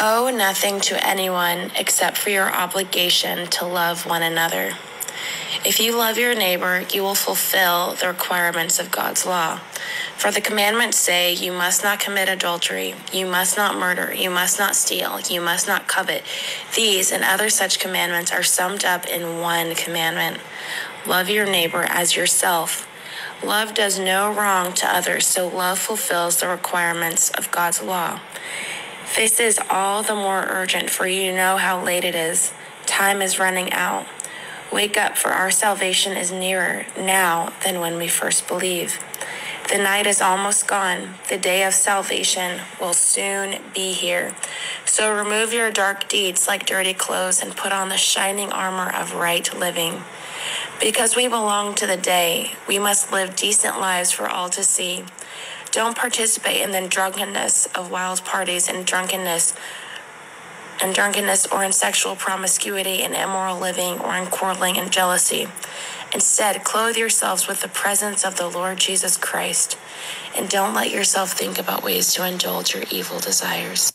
Owe nothing to anyone except for your obligation to love one another. If you love your neighbor, you will fulfill the requirements of God's law. For the commandments say, You must not commit adultery, you must not murder, you must not steal, you must not covet. These and other such commandments are summed up in one commandment love your neighbor as yourself. Love does no wrong to others, so love fulfills the requirements of God's law. This is all the more urgent, for you know how late it is. Time is running out. Wake up, for our salvation is nearer now than when we first believed. The night is almost gone. The day of salvation will soon be here. So remove your dark deeds like dirty clothes and put on the shining armor of right living. Because we belong to the day, we must live decent lives for all to see. Don't participate in the drunkenness of wild parties and drunkenness and drunkenness or in sexual promiscuity and immoral living or in quarreling and jealousy. Instead, clothe yourselves with the presence of the Lord Jesus Christ and don't let yourself think about ways to indulge your evil desires.